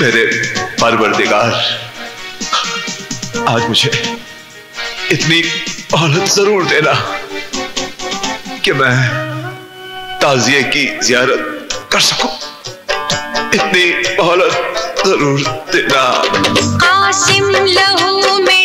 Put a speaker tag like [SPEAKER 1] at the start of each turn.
[SPEAKER 1] मेरे परवरदिगार। आज मुझे इतनी औलत ज़रूर देना कि मैं ताजिए की जियारत कर सकूँ। इतनी औलत ज़रूर देना।
[SPEAKER 2] आशिम लहू में